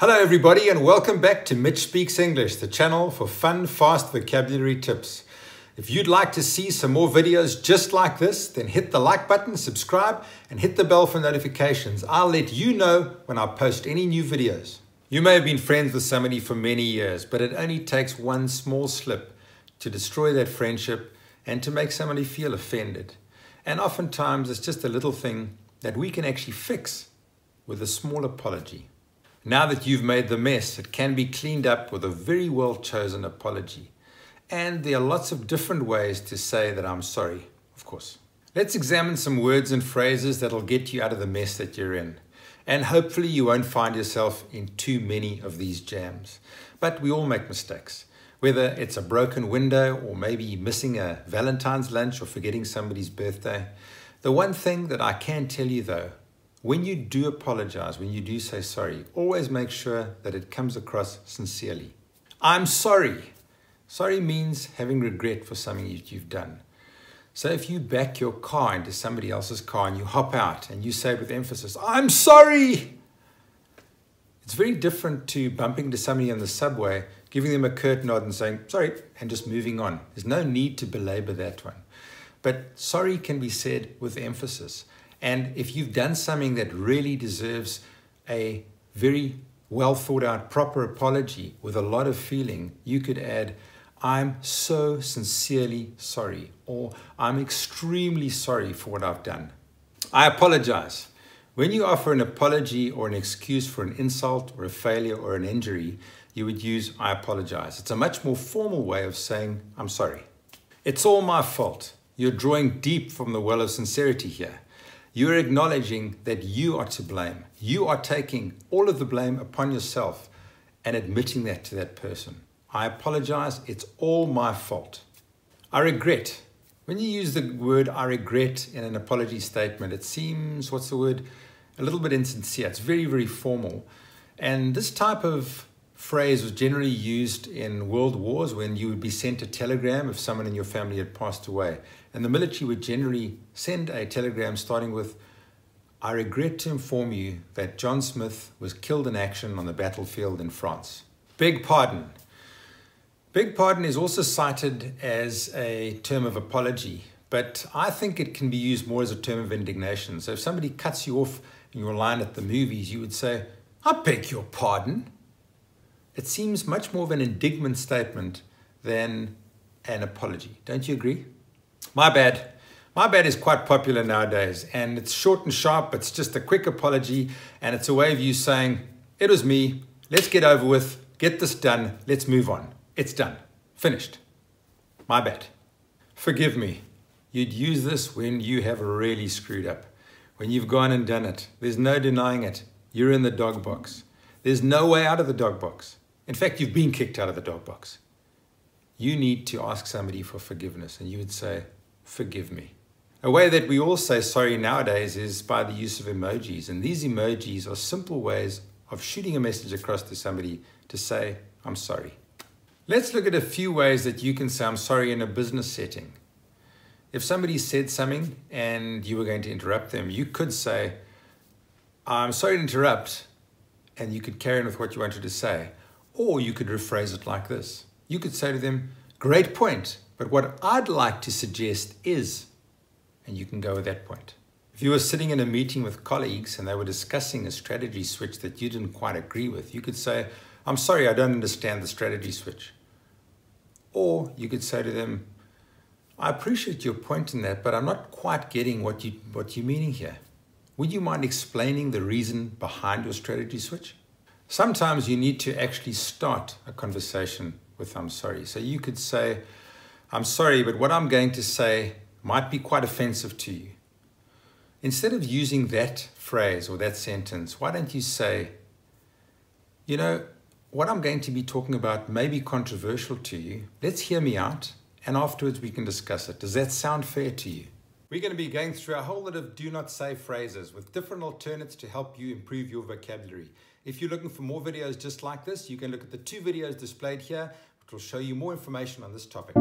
Hello, everybody, and welcome back to Mitch Speaks English, the channel for fun, fast vocabulary tips. If you'd like to see some more videos just like this, then hit the like button, subscribe, and hit the bell for notifications. I'll let you know when I post any new videos. You may have been friends with somebody for many years, but it only takes one small slip to destroy that friendship and to make somebody feel offended. And oftentimes, it's just a little thing that we can actually fix with a small apology. Now that you've made the mess, it can be cleaned up with a very well chosen apology. And there are lots of different ways to say that I'm sorry, of course. Let's examine some words and phrases that'll get you out of the mess that you're in. And hopefully, you won't find yourself in too many of these jams. But we all make mistakes. Whether it's a broken window or maybe missing a Valentine's lunch or forgetting somebody's birthday. The one thing that I can tell you though when you do apologize, when you do say sorry, always make sure that it comes across sincerely. I'm sorry. Sorry means having regret for something that you've done. So if you back your car into somebody else's car and you hop out and you say with emphasis, I'm sorry, it's very different to bumping into somebody on the subway, giving them a curt nod and saying, sorry, and just moving on. There's no need to belabor that one. But sorry can be said with emphasis. And if you've done something that really deserves a very well thought out, proper apology with a lot of feeling, you could add, I'm so sincerely sorry, or I'm extremely sorry for what I've done. I apologize. When you offer an apology or an excuse for an insult or a failure or an injury, you would use I apologize. It's a much more formal way of saying I'm sorry. It's all my fault. You're drawing deep from the well of sincerity here. You're acknowledging that you are to blame. You are taking all of the blame upon yourself and admitting that to that person. I apologize. It's all my fault. I regret. When you use the word I regret in an apology statement, it seems, what's the word? A little bit insincere. It's very, very formal. And this type of phrase was generally used in world wars when you would be sent a telegram if someone in your family had passed away. And the military would generally send a telegram starting with, I regret to inform you that John Smith was killed in action on the battlefield in France. Beg pardon. Beg pardon is also cited as a term of apology, but I think it can be used more as a term of indignation. So if somebody cuts you off in your line at the movies, you would say, I beg your pardon it seems much more of an indignant statement than an apology. Don't you agree? My bad. My bad is quite popular nowadays, and it's short and sharp. It's just a quick apology, and it's a way of you saying, It was me. Let's get over with. Get this done. Let's move on. It's done. Finished. My bad. Forgive me. You'd use this when you have really screwed up, when you've gone and done it. There's no denying it. You're in the dog box. There's no way out of the dog box. In fact, you've been kicked out of the dog box. You need to ask somebody for forgiveness, and you would say, Forgive me. A way that we all say sorry nowadays is by the use of emojis. And these emojis are simple ways of shooting a message across to somebody to say, I'm sorry. Let's look at a few ways that you can say, I'm sorry in a business setting. If somebody said something and you were going to interrupt them, you could say, I'm sorry to interrupt, and you could carry on with what you wanted to say. Or you could rephrase it like this. You could say to them, Great point, but what I'd like to suggest is, and you can go with that point. If you were sitting in a meeting with colleagues and they were discussing a strategy switch that you didn't quite agree with, you could say, I'm sorry, I don't understand the strategy switch. Or you could say to them, I appreciate your point in that, but I'm not quite getting what, you, what you're meaning here. Would you mind explaining the reason behind your strategy switch? Sometimes you need to actually start a conversation with I'm sorry. So you could say, I'm sorry, but what I'm going to say might be quite offensive to you. Instead of using that phrase or that sentence, why don't you say, you know, what I'm going to be talking about may be controversial to you. Let's hear me out, and afterwards we can discuss it. Does that sound fair to you? We're going to be going through a whole lot of do not say phrases with different alternates to help you improve your vocabulary. If you're looking for more videos just like this, you can look at the two videos displayed here, which will show you more information on this topic.